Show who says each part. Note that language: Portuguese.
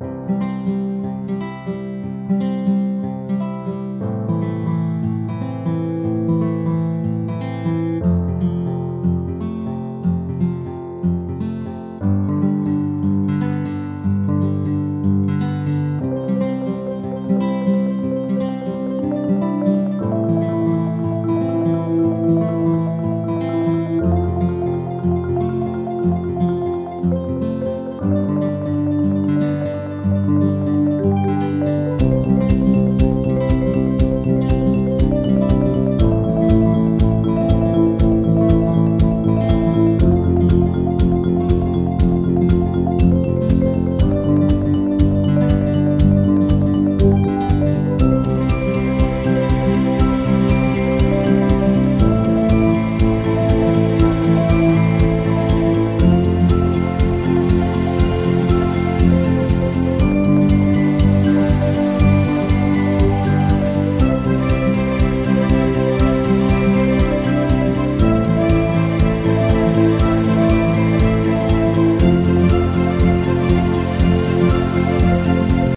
Speaker 1: Música